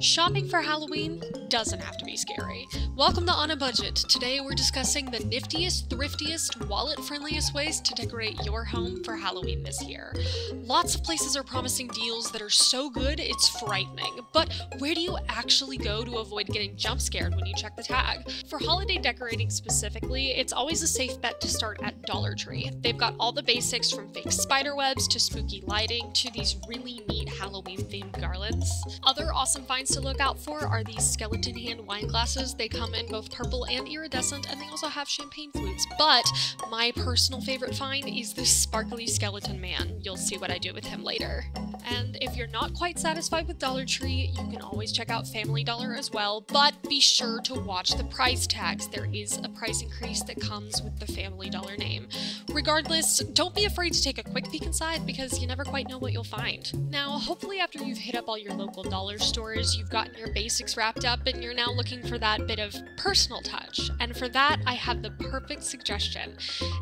Shopping for Halloween doesn't have to be scary. Welcome to On a Budget. Today we're discussing the niftiest, thriftiest, wallet friendliest ways to decorate your home for Halloween this year. Lots of places are promising deals that are so good it's frightening, but where do you actually go to avoid getting jump scared when you check the tag? For holiday decorating specifically, it's always a safe bet to start at Dollar Tree. They've got all the basics from fake spider webs to spooky lighting to these really neat Halloween themed garlands. Other awesome finds to look out for are these skeleton hand wine glasses. They come in both purple and iridescent, and they also have champagne flutes. But my personal favorite find is this sparkly skeleton man. You'll see what I do with him later. And if you're not quite satisfied with Dollar Tree, you can always check out Family Dollar as well, but be sure to watch the price tags. There is a price increase that comes with the Family Dollar name. Regardless, don't be afraid to take a quick peek inside because you never quite know what you'll find. Now, hopefully after you've hit up all your local dollar stores, you've gotten your basics wrapped up and you're now looking for that bit of personal touch. And for that, I have the perfect suggestion.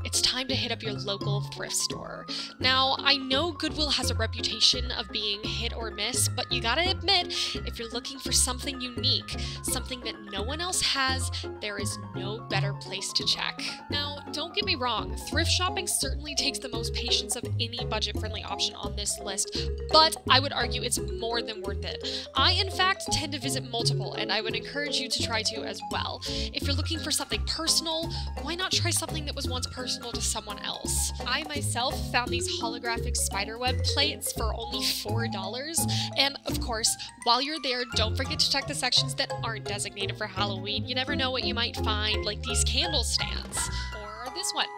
It's time to hit up your local thrift store. Now, I know Goodwill has a reputation of being hit or miss, but you gotta admit, if you're looking for something unique, something that no one else has, there is no better place to check. Now, don't get me wrong, thrift shopping certainly takes the most patience of any budget friendly option on this list, but I would argue it's more than worth it. I, in fact, tend to visit multiple, and I would encourage you to try to as well. If you're looking for something personal, why not try something that was once personal to someone else? I myself found these holographic spiderweb plates for only $4, and of course, while you're there, don't forget to check the sections that aren't designated for Halloween. You never know what you might find, like these candle stands, or this one,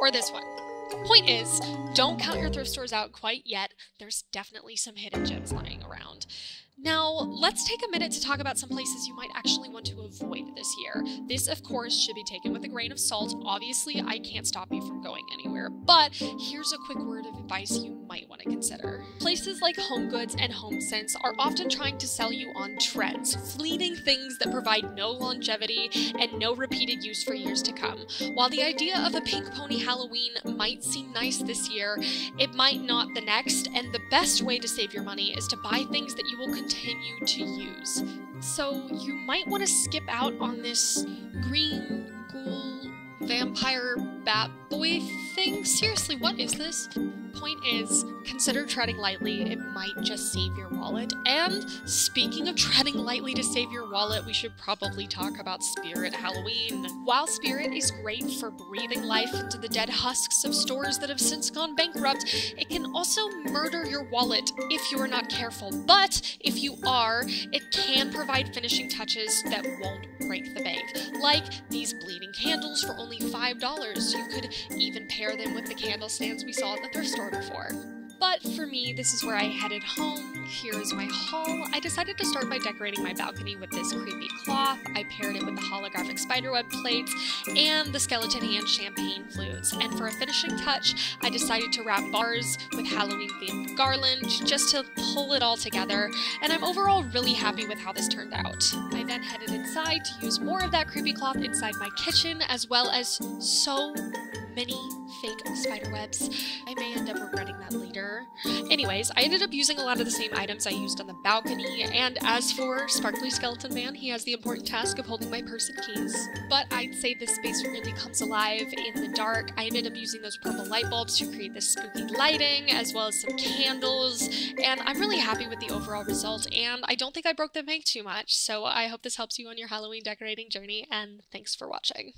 or this one. Point is, don't count your thrift stores out quite yet. There's definitely some hidden gems lying around. Now, let's take a minute to talk about some places you might actually want to avoid this year. This, of course, should be taken with a grain of salt. Obviously, I can't stop you from going anywhere, but here's a quick word of advice you might want to consider. Places like Home Goods and HomeSense are often trying to sell you on trends, fleeting things that provide no longevity and no repeated use for years to come. While the idea of a pink pony Halloween might seem nice this year, it might not the next, and the best way to save your money is to buy things that you will continue to use. So you might want to skip out on this green vampire bat boy thing. Seriously, what is this? point is, consider treading lightly. It might just save your wallet. And speaking of treading lightly to save your wallet, we should probably talk about Spirit Halloween. While Spirit is great for breathing life into the dead husks of stores that have since gone bankrupt, it can also murder your wallet if you are not careful. But if you are, it can provide finishing touches that won't break the bank. Like these bleeding candles for only $5. You could even pair them with the candle stands we saw at the thrift store before. But for me, this is where I headed home. Here is my haul. I decided to start by decorating my balcony with this creepy cloth. I paired it with the holographic spiderweb plates and the skeleton hand champagne flutes. And for a finishing touch, I decided to wrap bars with Halloween themed garland just to pull it all together. And I'm overall really happy with how this turned out. I then headed inside to use more of that creepy cloth inside my kitchen as well as so many fake spider webs. I may end up regretting that later. Anyways, I ended up using a lot of the same items I used on the balcony, and as for Sparkly Skeleton Man, he has the important task of holding my purse and keys. But I'd say this space really comes alive in the dark. I ended up using those purple light bulbs to create this spooky lighting, as well as some candles, and I'm really happy with the overall result, and I don't think I broke the bank too much, so I hope this helps you on your Halloween decorating journey, and thanks for watching.